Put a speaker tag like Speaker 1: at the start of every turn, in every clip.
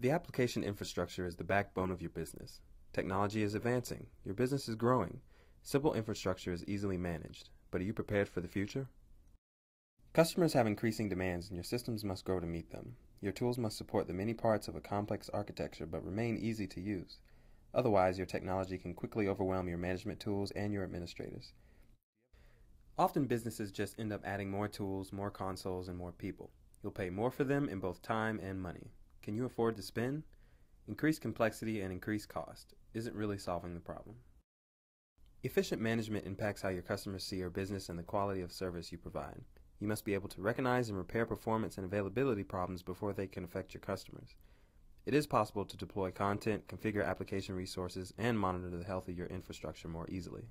Speaker 1: The application infrastructure is the backbone of your business. Technology is advancing. Your business is growing. Simple infrastructure is easily managed. But are you prepared for the future? Customers have increasing demands and your systems must grow to meet them. Your tools must support the many parts of a complex architecture but remain easy to use. Otherwise, your technology can quickly overwhelm your management tools and your administrators. Often businesses just end up adding more tools, more consoles, and more people. You'll pay more for them in both time and money. Can you afford to spend? Increased complexity and increased cost isn't really solving the problem. Efficient management impacts how your customers see your business and the quality of service you provide. You must be able to recognize and repair performance and availability problems before they can affect your customers. It is possible to deploy content, configure application resources, and monitor the health of your infrastructure more easily.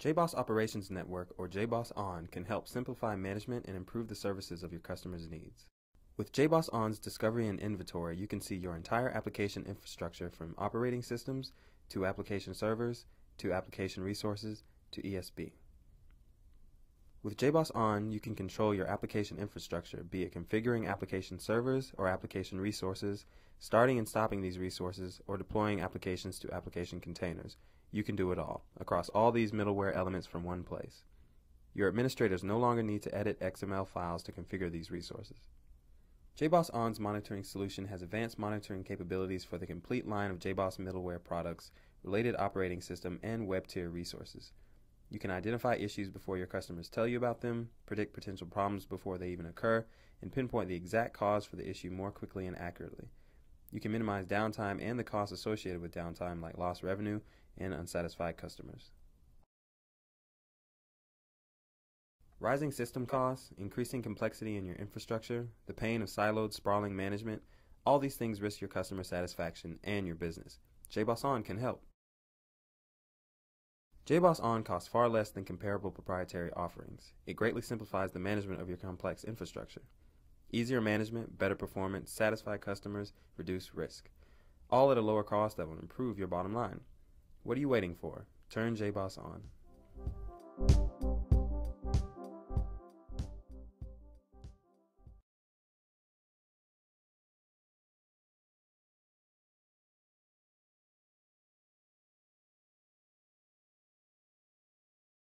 Speaker 1: JBoss Operations Network, or JBoss ON, can help simplify management and improve the services of your customers' needs. With JBoss ON's discovery and inventory, you can see your entire application infrastructure from operating systems to application servers to application resources to ESB. With JBoss ON, you can control your application infrastructure, be it configuring application servers or application resources, starting and stopping these resources, or deploying applications to application containers. You can do it all, across all these middleware elements from one place. Your administrators no longer need to edit XML files to configure these resources. JBoss ON's monitoring solution has advanced monitoring capabilities for the complete line of JBoss middleware products, related operating system, and web tier resources. You can identify issues before your customers tell you about them, predict potential problems before they even occur, and pinpoint the exact cause for the issue more quickly and accurately. You can minimize downtime and the costs associated with downtime like lost revenue and unsatisfied customers. Rising system costs, increasing complexity in your infrastructure, the pain of siloed, sprawling management, all these things risk your customer satisfaction and your business. JBoss On can help. JBoss On costs far less than comparable proprietary offerings. It greatly simplifies the management of your complex infrastructure. Easier management, better performance, satisfied customers, reduce risk. All at a lower cost that will improve your bottom line. What are you waiting for? Turn JBoss on.